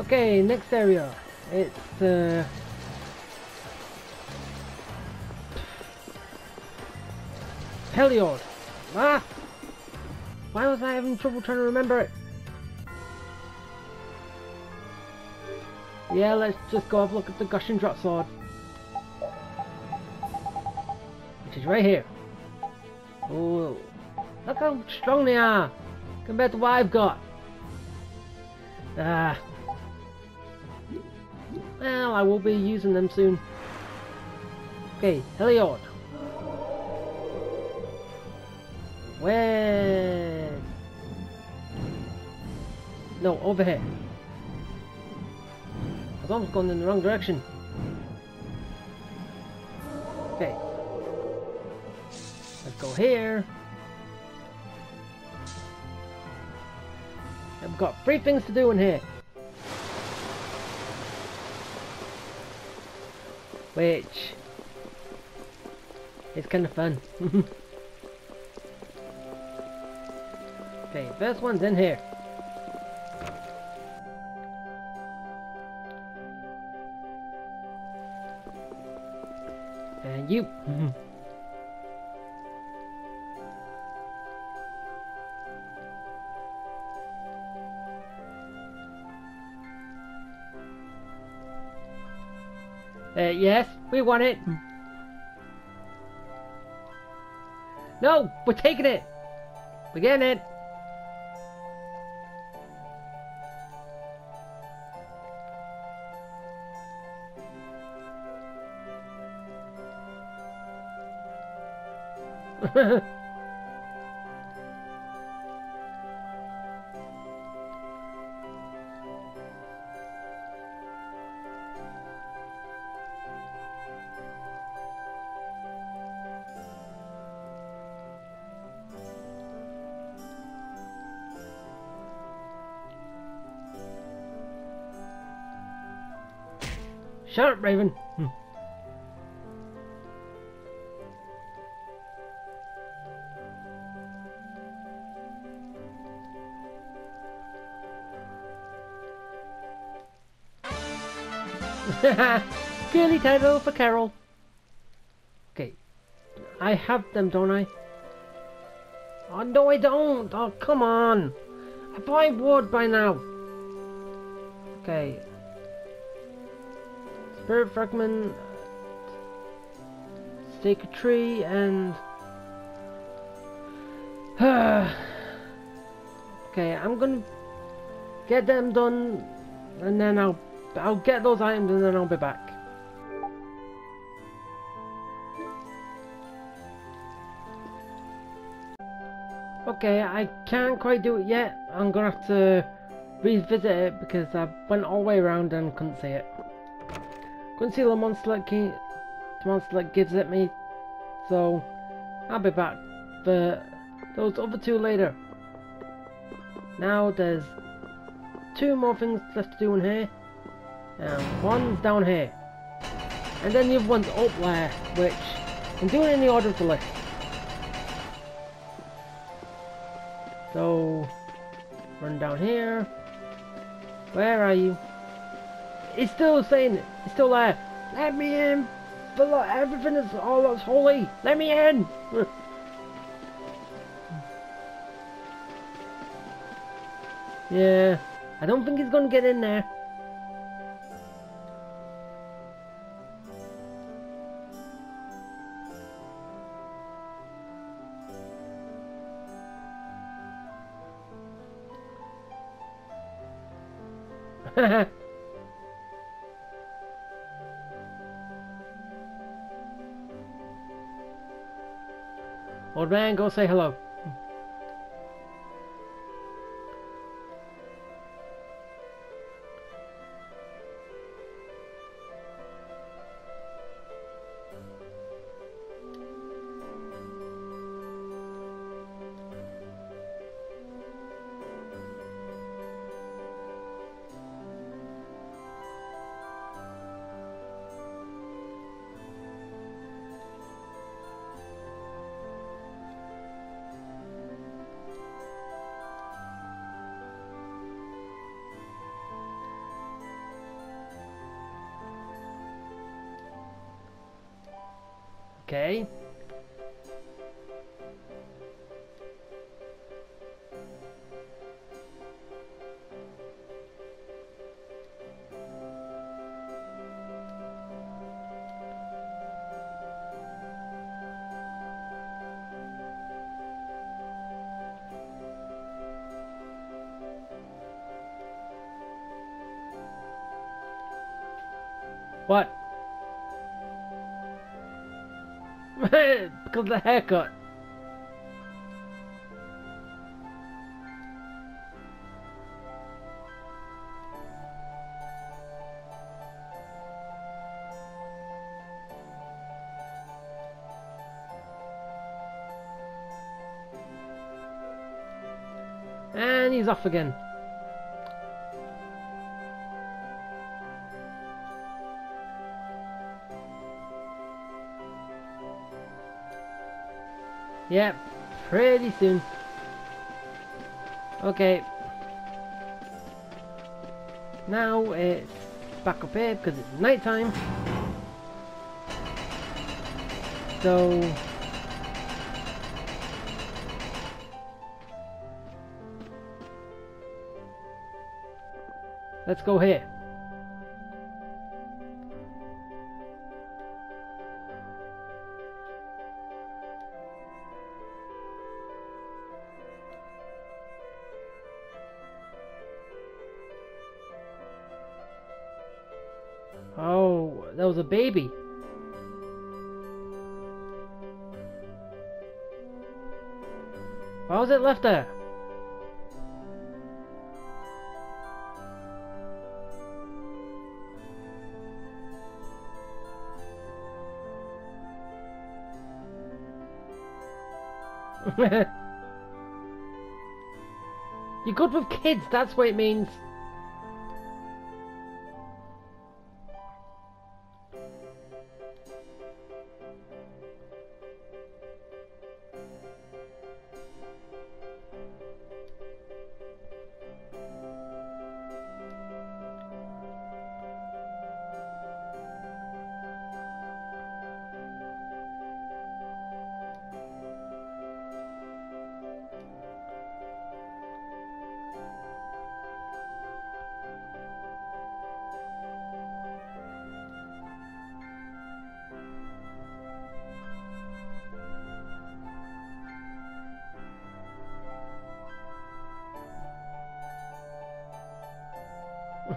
Okay, next area. It's uh. Ah! Why was I having trouble trying to remember it? Yeah, let's just go have a look at the Gushing Drop Sword. Which is right here. Oh, look how strong they are compared to what I've got. Ah. Well, I will be using them soon. Okay, Heliord. Where? No, over here. I was almost going in the wrong direction. Okay. Let's go here. I've got three things to do in here. Which is kind of fun. okay, first one's in here. And you. Mm-hmm. Uh, yes, we want it. No, we're taking it. We're getting it. Up, Raven. Hmm. Girly title for Karol. Okay. I have them, don't I? Oh, no, I don't. Oh, come on. I I would by now. Okay. Spirit fragment. Stake a tree and. okay, I'm gonna get them done, and then I'll I'll get those items and then I'll be back. Okay, I can't quite do it yet. I'm gonna have to revisit it because I went all the way around and couldn't see it. Couldn't see the monster that, the monster that gives it me, so I'll be back for those other two later. Now there's two more things left to do in here. And one's down here. And then the other one's up there, which I'm doing in the order of the list. So, run down here. Where are you? It's still saying, it. it's still there. Let me in! But look, everything is all that's holy. Let me in! yeah, I don't think he's gonna get in there. Man, go say hello. Okay. Of the haircut. And he's off again. Yep, pretty soon. Okay. Now it's back up here because it's night time. So let's go here. A baby. Why was it left there? You're good with kids, that's what it means.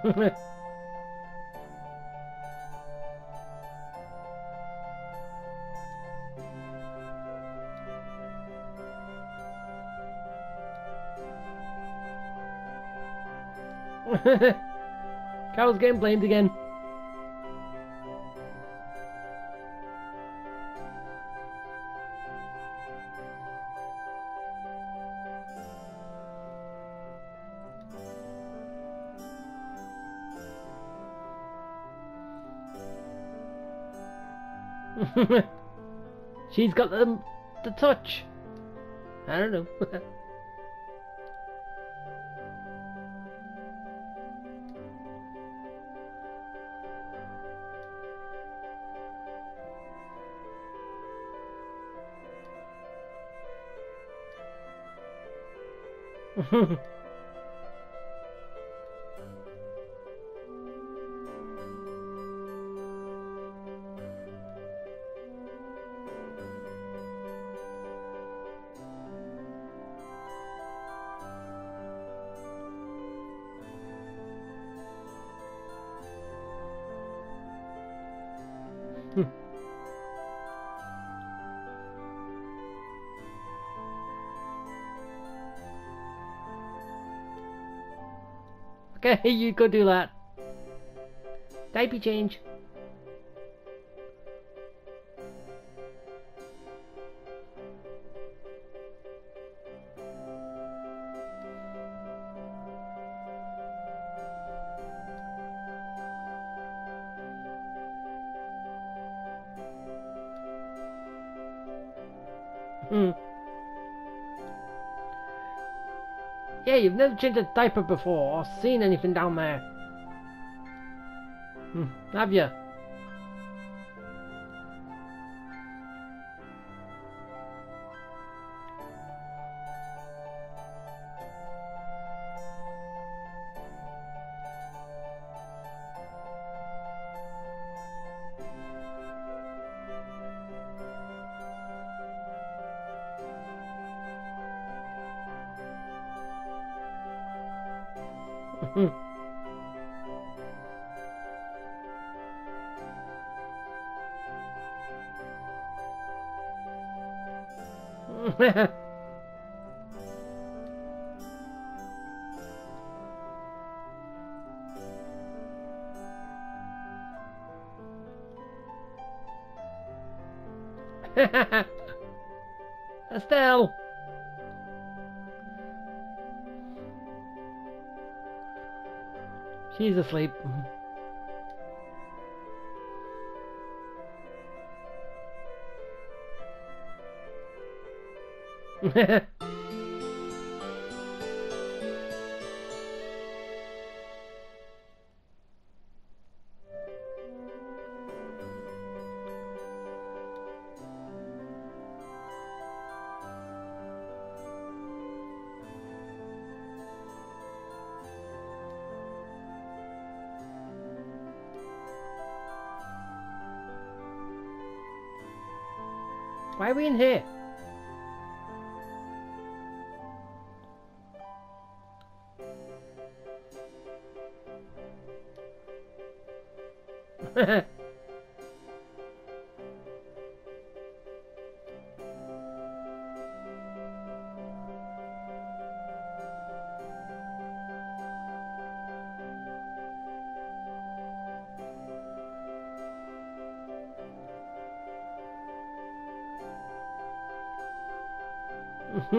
Karol's getting blamed again. She's got the, the touch. I don't know. Hmm. okay, you go do that. Diaper change. You've never changed a diaper before or seen anything down there. Hmm, have you? Estelle! She's asleep.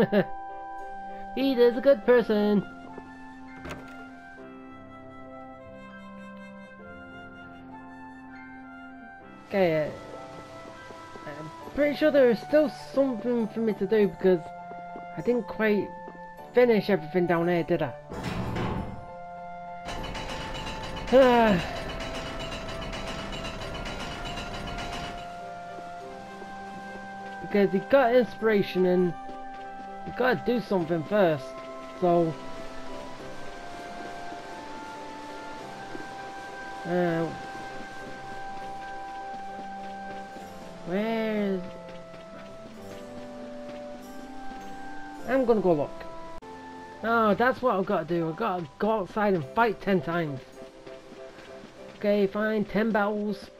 Peter's a good person. Okay, uh, I'm pretty sure there is still something for me to do because I didn't quite finish everything down here, did I? because he got inspiration and you gotta do something first. So uh, where's I'm gonna go look. Oh, that's what I've got to do. I've got to go outside and fight ten times. Okay, fine, ten battles.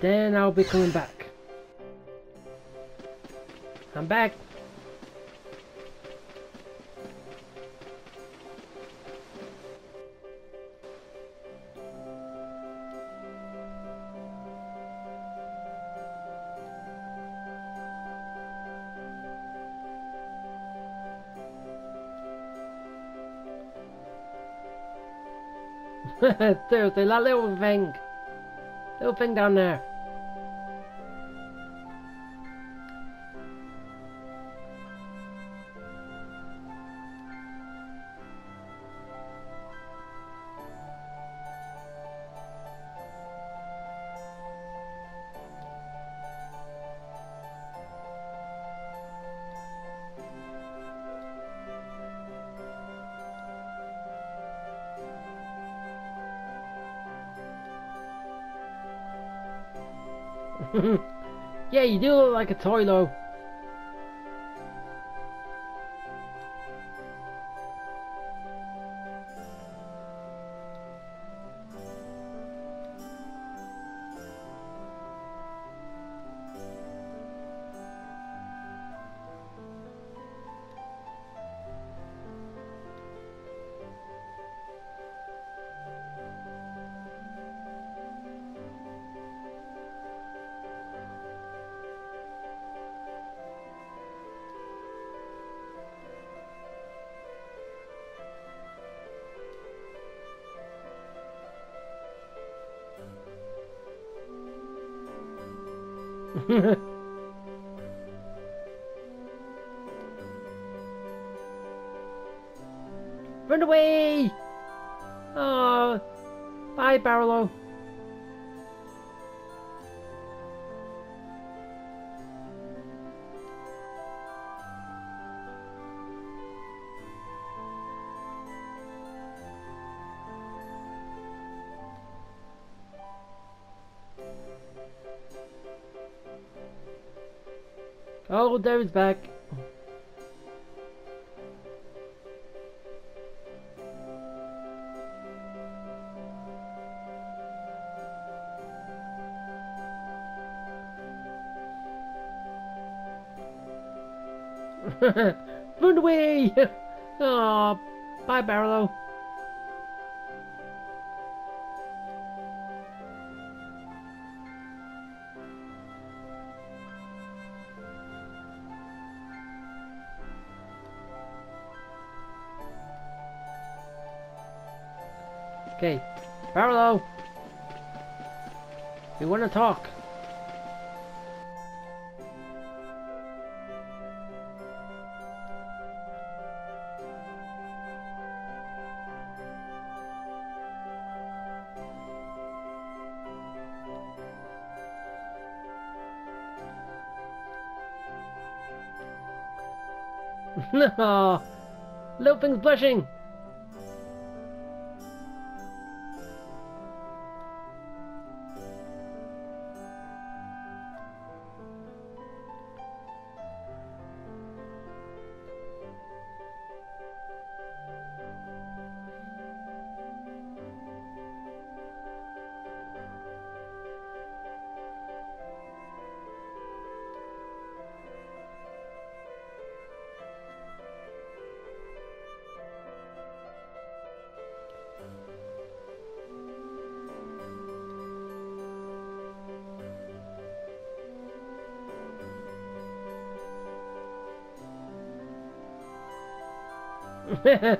Then I'll be coming back. I'm back. Seriously, that little thing. Little thing down there. yeah, you do look like a toy though. Oh, David's back. Run away! Aw, oh, bye Barlow. We want to talk. no! Little thing's blushing! 嘿 嘿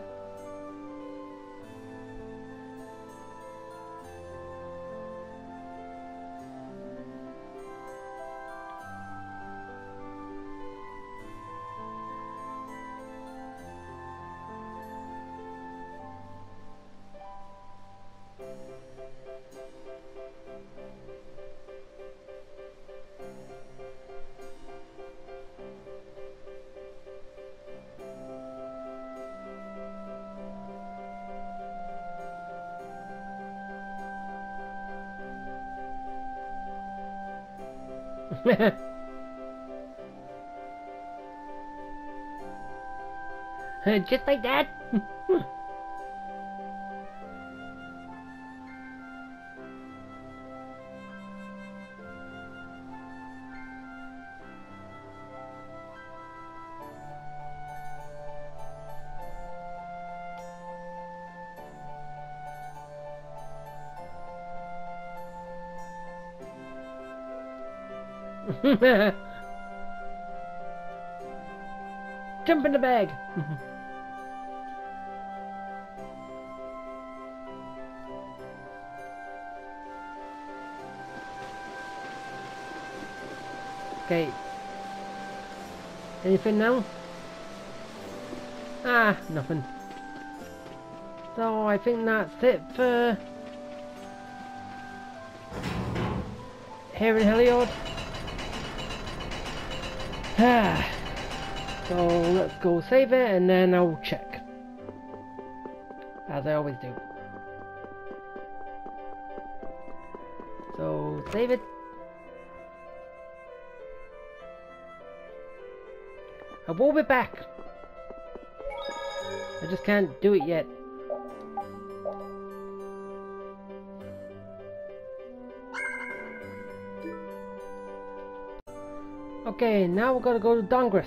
Just like that. Jump in the bag. okay. Anything now? Ah, nothing. So I think that's it for here in Heliord. Ah. So let's go save it and then I'll check. As I always do. So save it. I will be back. I just can't do it yet. Okay, now we've got to go to Dahngrest.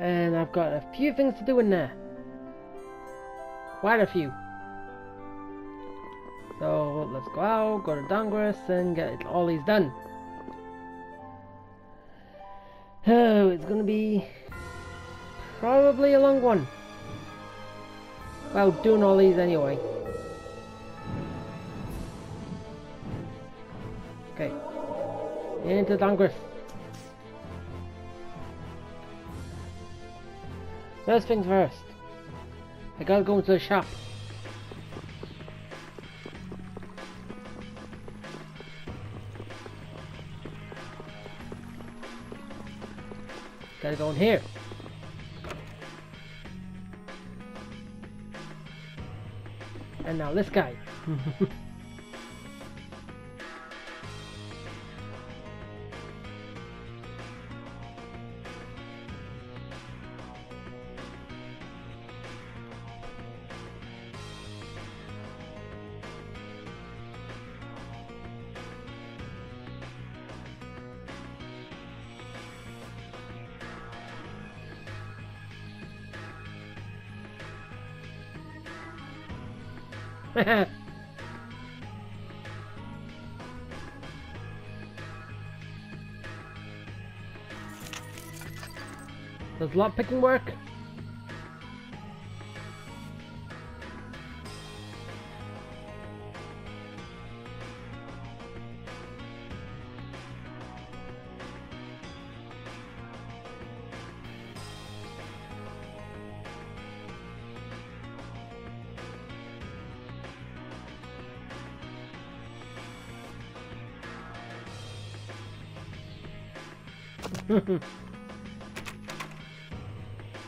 And I've got a few things to do in there. Quite a few. So let's go out, go to Dahngrest and get all these done. Oh, it's gonna be probably a long one. Well, doing all these anyway. Okay. Into Dahngrest. First things first. I gotta go into the shop. Gotta go in here. And now this guy. Does lot picking work?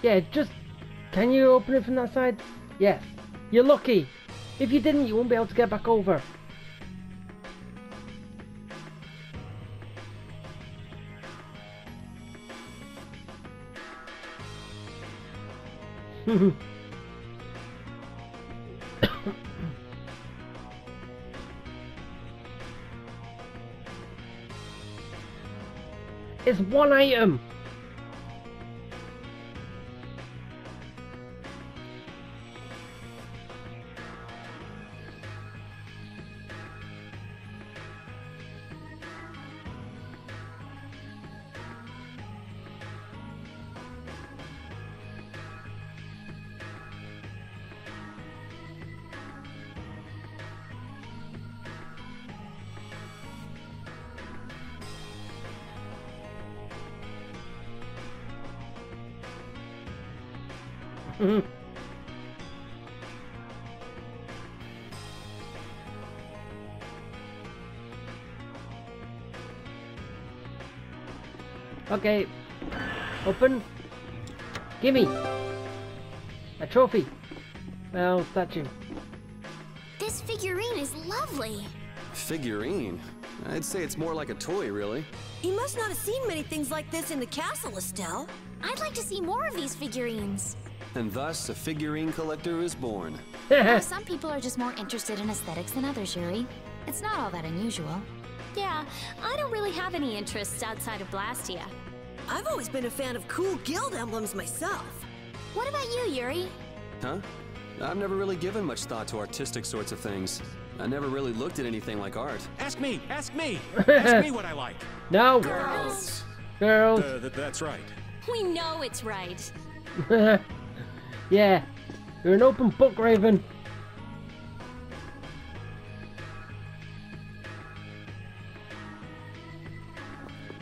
Yeah, just... Can you open it from that side? Yes. You're lucky. If you didn't, you won't be able to get back over. it's one item. Okay. Open. Gimme. A trophy. Well, statue. This figurine is lovely. Figurine? I'd say it's more like a toy, really. You must not have seen many things like this in the castle, Estelle. I'd like to see more of these figurines. And thus, a figurine collector is born. Well, some people are just more interested in aesthetics than others, Yuri. It's not all that unusual. Yeah, I don't really have any interests outside of Blastia. I've always been a fan of cool guild emblems myself. What about you, Yuri? Huh? I've never really given much thought to artistic sorts of things. I never really looked at anything like art. Ask me, ask me, ask me what I like. no! Girls. Girls! Uh, th- that's right. We know it's right. yeah. You're an open book, Raven.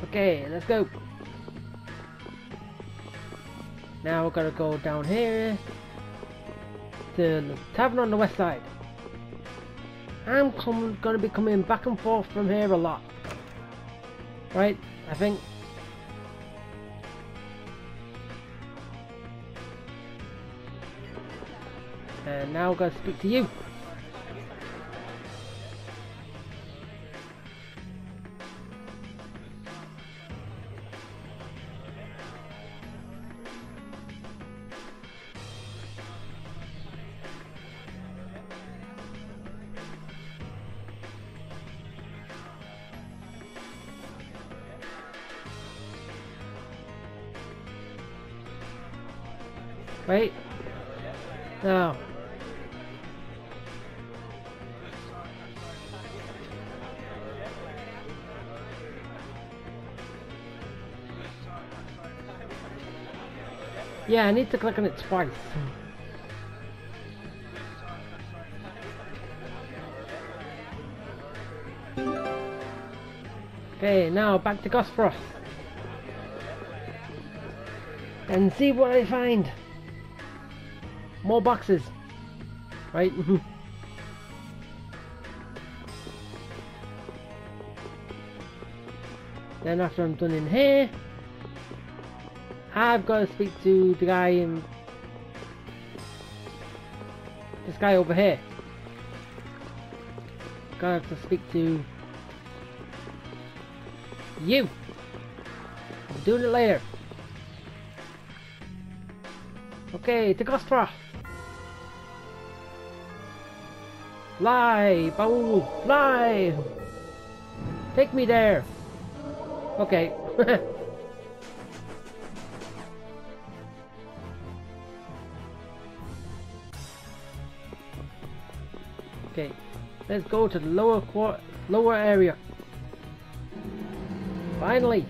Okay, let's go. Now we're gonna go down here to the tavern on the west side. I'm gonna be coming back and forth from here a lot. Right, I think. And now we're gonna speak to you. Wait. No. Yeah, I need to click on it twice. Okay, now back to Gosfrost. And see what I find. More boxes. Right? Mm-hmm. then after I'm done in here, I've got to speak to the guy in... This guy over here. Got to speak to... You! I'm doing it later. Okay, to Gosfrost. Fly, Baul, fly! Take me there. Okay. Okay, let's go to the lower lower area. Finally.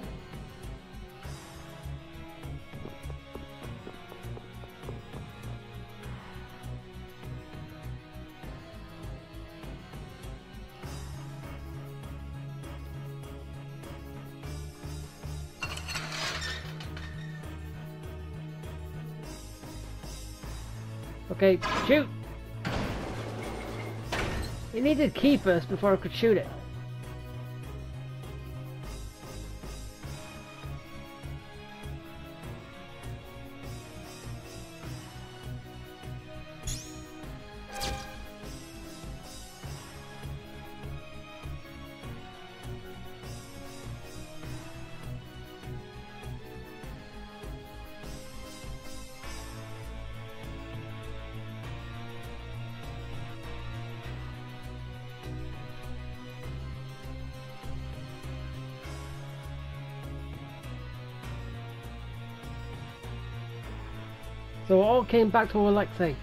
Okay, shoot! It needed key first before I could shoot it. Came back to Alexei.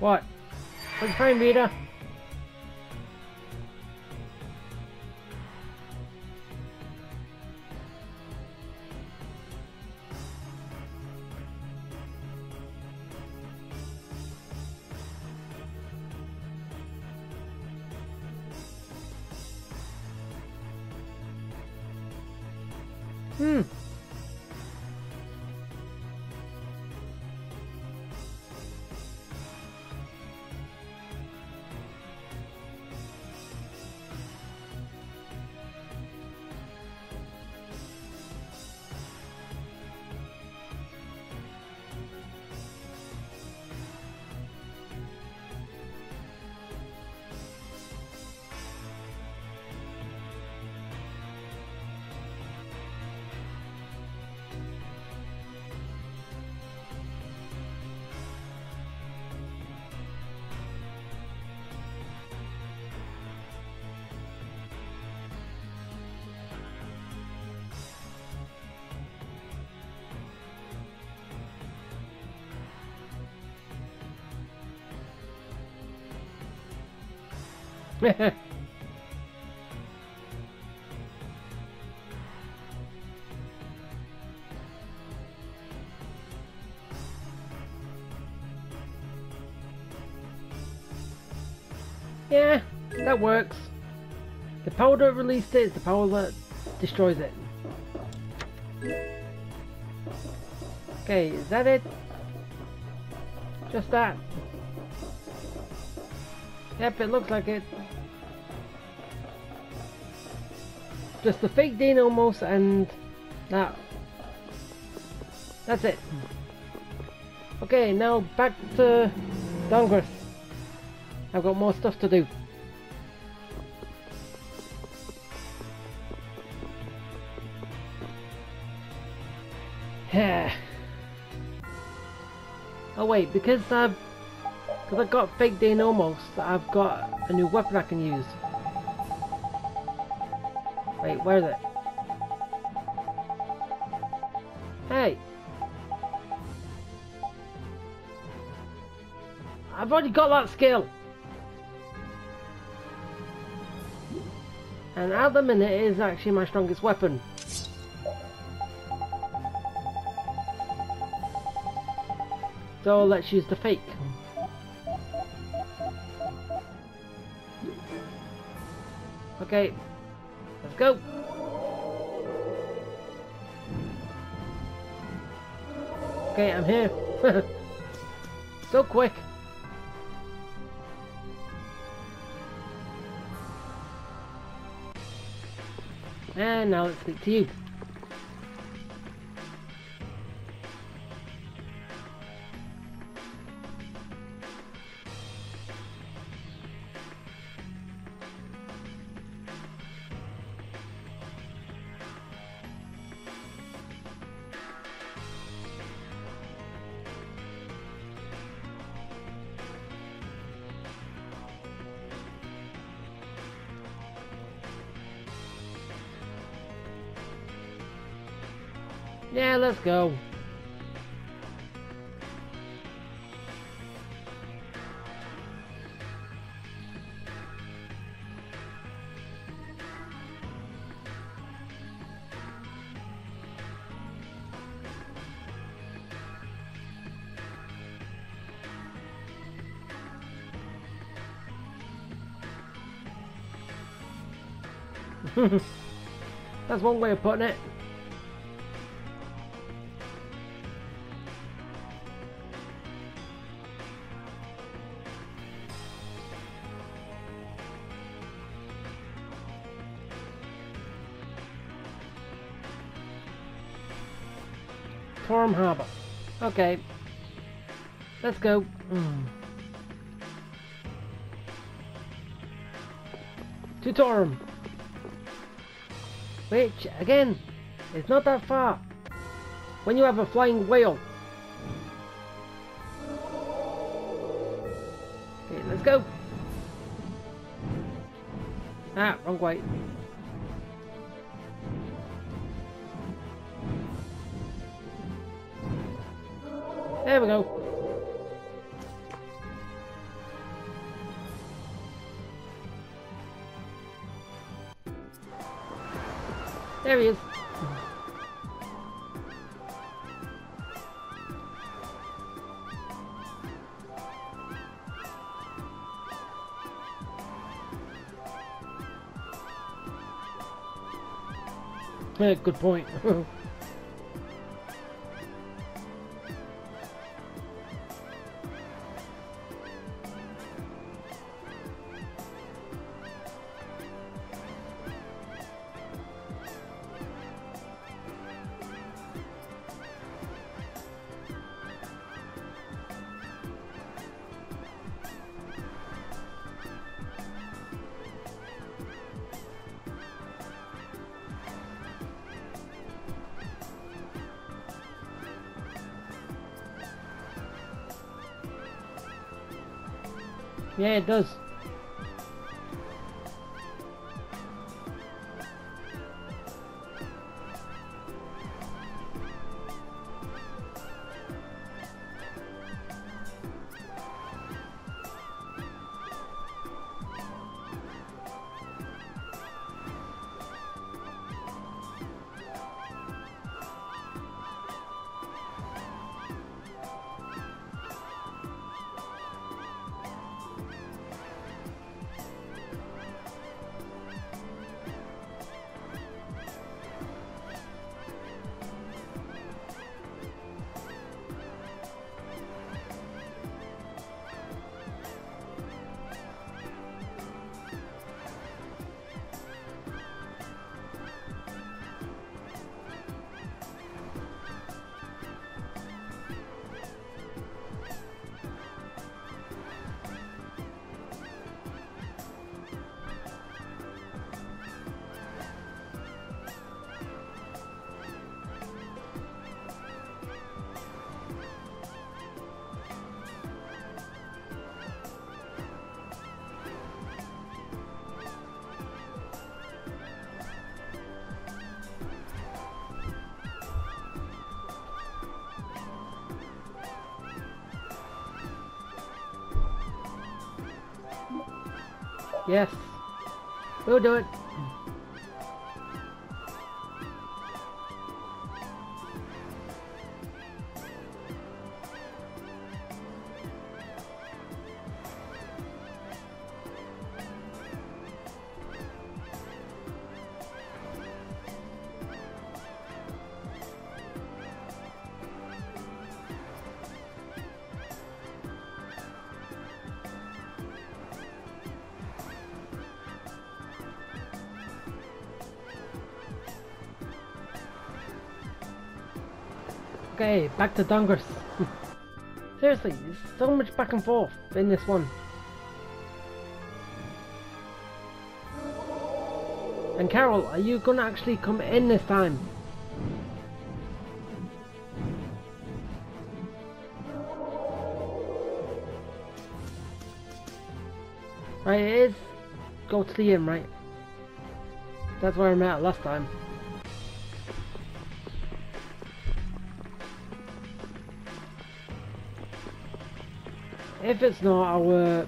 What? What's your phone, Rita? yeah, that works. The power that released it is the power that destroys it. Okay, is that it? Just that? Yep, it looks like it. Just the fake Dein Nomos and that. That's it. Okay, now back to Dahngrest. I've got more stuff to do. Yeah. oh wait, because I've because I got fake Dein Nomos, I've got a new weapon I can use. Wait, where is it? Hey! I've already got that skill! And at the minute it is actually my strongest weapon. So let's use the fake. Okay, go. Okay, I'm here. so quick. And now let's speak to you. Yeah, let's go. That's one way of putting it. Okay. Let's go. Mm. To Torim. Which, again, is not that far. When you have a flying whale. Okay, let's go. Ah, wrong way. There we go. There he is. Yeah, good point. yeah, it does. Yes. We'll do it. Okay, back to Dahngrest. Seriously, there's so much back and forth in this one. And Karol, are you gonna actually come in this time? Right, it is go to the inn, right? That's where I met last time. If it's not, I'll, uh,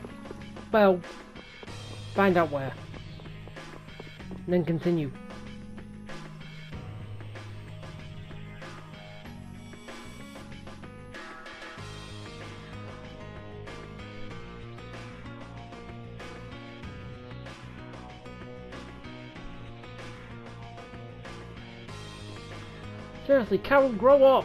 well, find out where. And then continue. Seriously, Karol, grow up!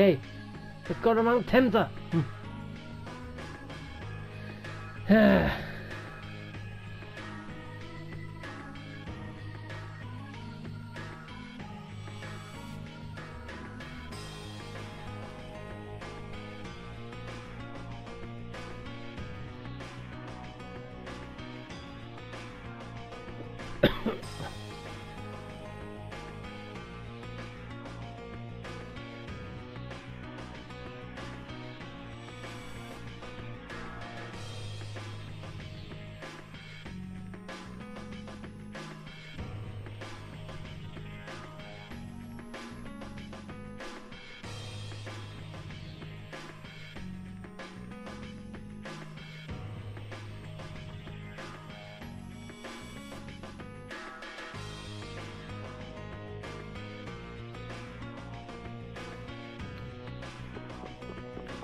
Okay, let's go to Mount Temza.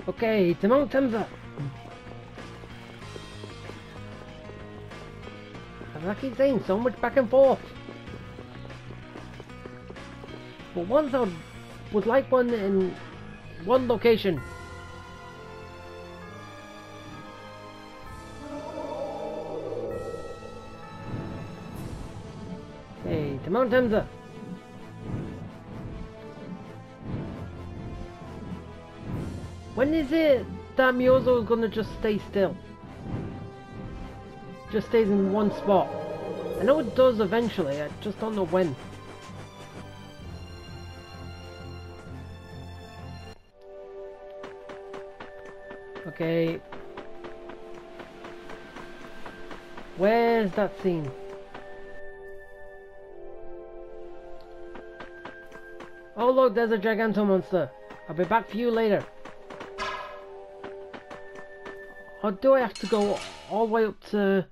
Okay, to Mount. As I keep saying, so much back and forth. But once I would like one in one location. Hey, to Mount Temza. When is it that Myorzo is gonna just stay still? Just stays in one spot. I know it does eventually, I just don't know when. Okay. Where's that scene? Oh look, there's a Giganto monster. I'll be back for you later. Or do I have to go all the way up to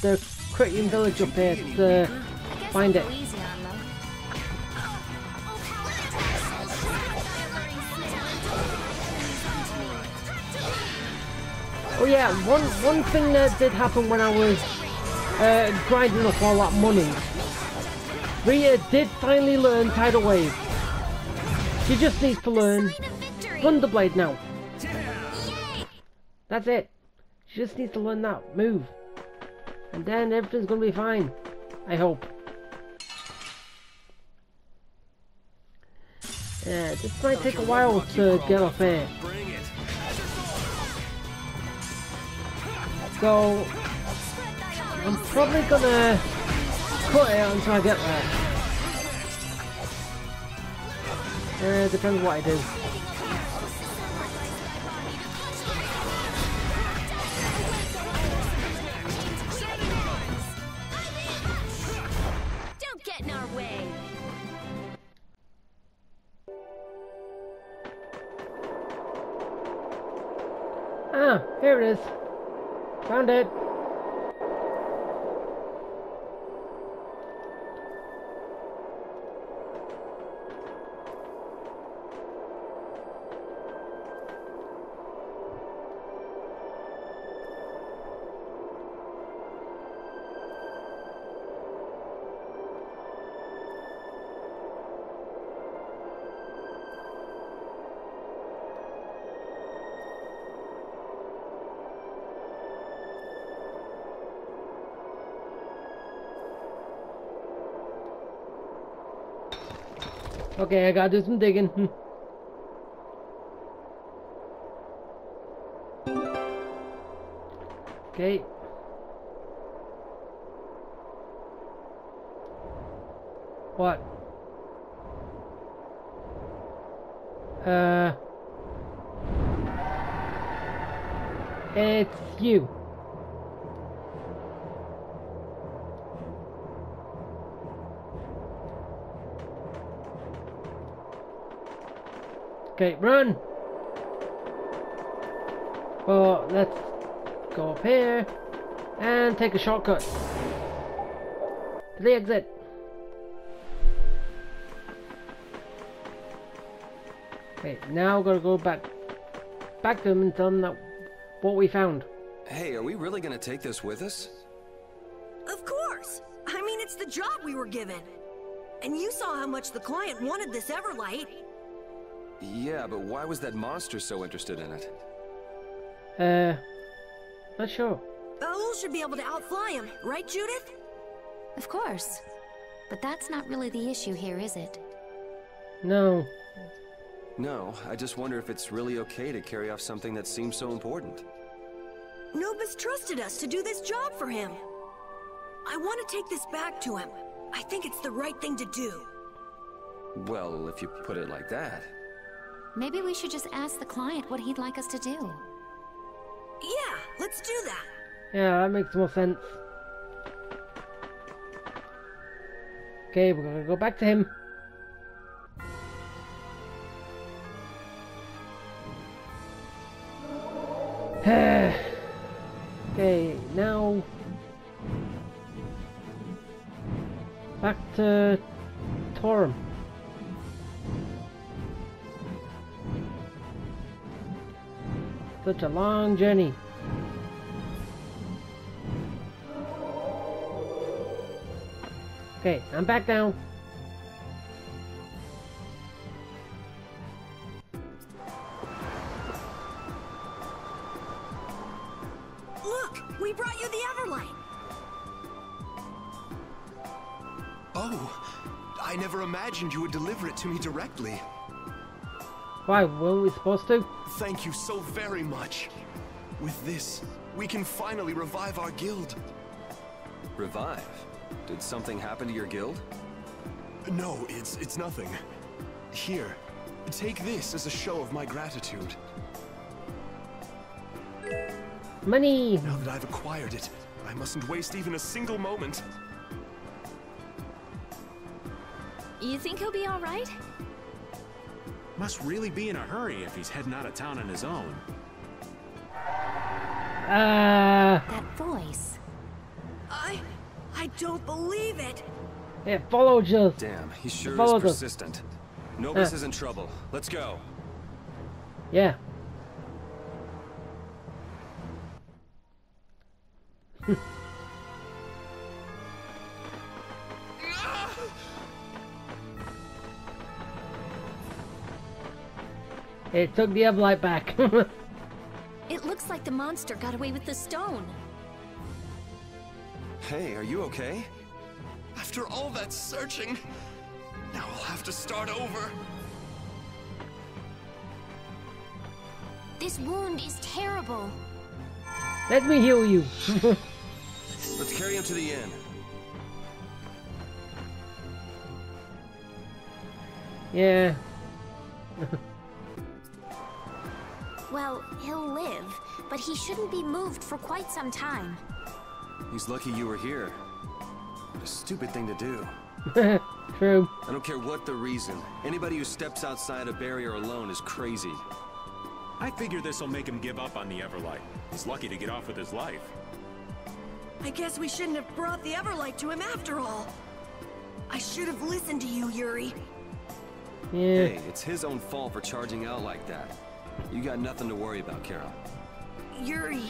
the Krityan village up here to find it? Oh yeah, one one thing that did happen when I was uh, grinding up all that money. Rita did finally learn Tidal Wave. She just needs to learn! Thunderblade now. That's it. She just needs to learn that move. And then everything's gonna be fine. I hope. Yeah, this might take a while to get off here. So, I'm probably gonna cut it until I get there. Uh, depends what I do. In our way! Ah, here it is. Found it. Okay, I gotta do some digging. Okay. Take a shortcut to the exit. Okay, now we're gonna go back back to them and tell them that what we found. Hey, are we really gonna take this with us? Of course! I mean, it's the job we were given. And you saw how much the client wanted this Everlight. Yeah, but why was that monster so interested in it? Uh, not sure. Ba'ul should be able to outfly him, right, Judith? Of course. But that's not really the issue here, is it? No. No, I just wonder if it's really okay to carry off something that seems so important. Nobis trusted us to do this job for him. I want to take this back to him. I think it's the right thing to do. Well, if you put it like that. Maybe we should just ask the client what he'd like us to do. Yeah, let's do that. Yeah, that makes more sense. Okay, we're gonna go back to him. okay, now back to Torim. Such a long journey. Okay, I'm back now. Look, we brought you the Everlight. Oh, I never imagined you would deliver it to me directly. Why, weren't we supposed to? Thank you so very much. With this, we can finally revive our guild. Revive? Did something happen to your guild? No, it's it's nothing. Here, take this as a show of my gratitude. Money! Now that I've acquired it, I mustn't waste even a single moment. You think he'll be alright? Must really be in a hurry if he's heading out of town on his own. Uh, That voice. I... I don't believe it. it followed us. Damn, he sure is Follow the- persistent. Nobis Uh. is in trouble. Let's go. Yeah. it took the Everlight back. It looks like the monster got away with the stone. Hey, are you okay? After all that searching, now I'll have to start over. This wound is terrible. Let me heal you. Let's carry him to the inn. yeah. Well, he'll live, but he shouldn't be moved for quite some time. He's lucky you were here. What a stupid thing to do. True. I don't care what the reason. Anybody who steps outside a barrier alone is crazy. I figure this'll make him give up on the Everlight. He's lucky to get off with his life. I guess we shouldn't have brought the Everlight to him after all. I should have listened to you, Yuri. Yeah. Hey, it's his own fault for charging out like that. You got nothing to worry about, Karol. Yuri,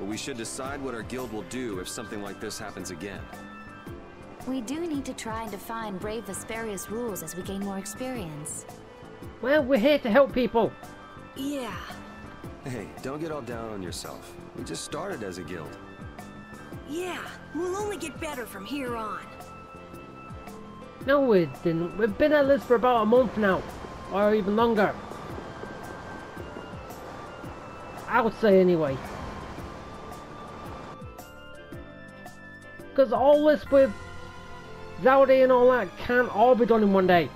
But we should decide what our guild will do if something like this happens again. We do need to try and define brave Vesperia's rules as we gain more experience. Well, we're here to help people. yeah. Hey, don't get all down on yourself. We just started as a guild. Yeah, we'll only get better from here on. No, we didn't. We've been at this for about a month now. Or even longer. I would say anyway. Because all this with Zaude and all that can't all be done in one day.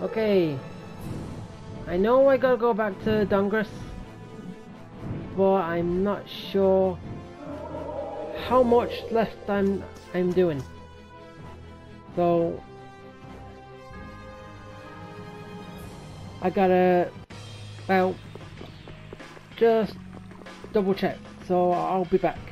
Okay. I know I gotta go back to Dahngrest. But I'm not sure how much left I'm I'm doing. So I gotta well just double check. So I'll be back.